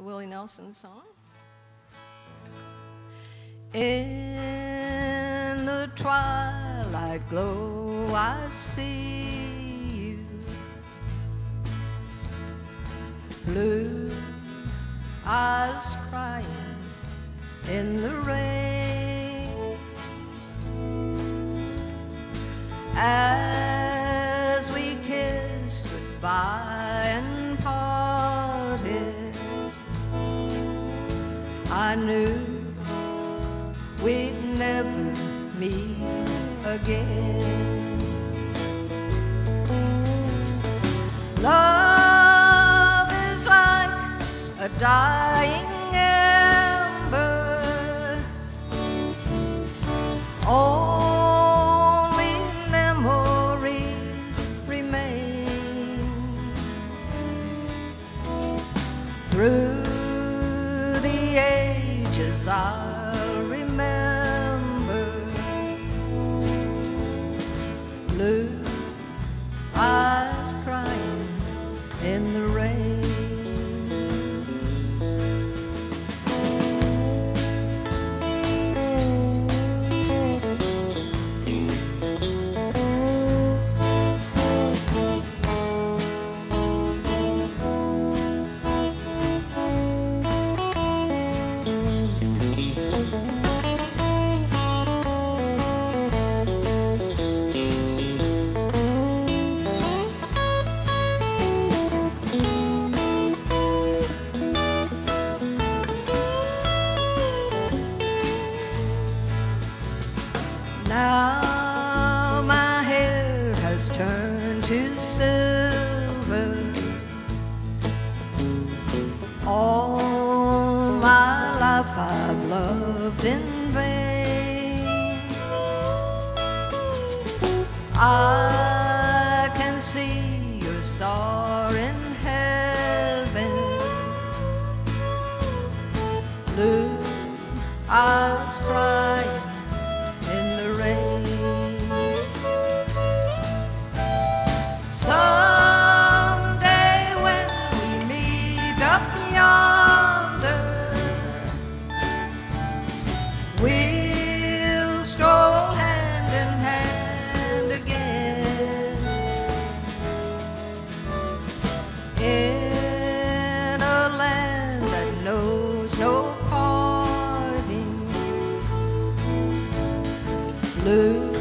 the Willie Nelson song. In the twilight glow, I see you. Blue eyes crying in the rain. As I knew we'd never meet again. Love is like a dying ember. Only memories remain through the ages. I'll remember blue eyes crying in the rain. Now my hair has turned to silver. All my life I've loved in vain. I can see your star in heaven. Blue eyes crying blue